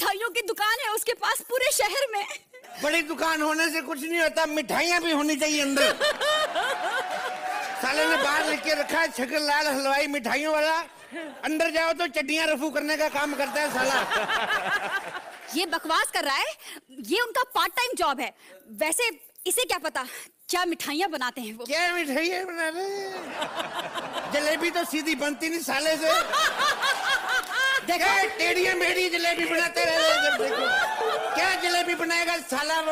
मिठाइयों की दुकान है उसके पास पूरे शहर में। बड़ी दुकान होने से कुछ नहीं होता मिठाइयाँ भी होनी चाहिए अंदर। साले ने बाहर लिख के रखा है छकर लाल हलवाई मिठाइयों वाला। अंदर जाओ तो चड्डियाँ रफू करने का काम करता है साला। ये बकवास कर रहा है ये उनका पार्ट टाइम जॉब है। वैसे इसे क्या पता क्या मिठाइयाँ बनाते हैं वो? क्या मिठाइयाँ बना रहे जलेबी तो सीधी बनती नहीं साले से। देखो। टेढ़िया मेढ़ी जलेबी बनाते रहे। क्या जलेबी बनाएगा साला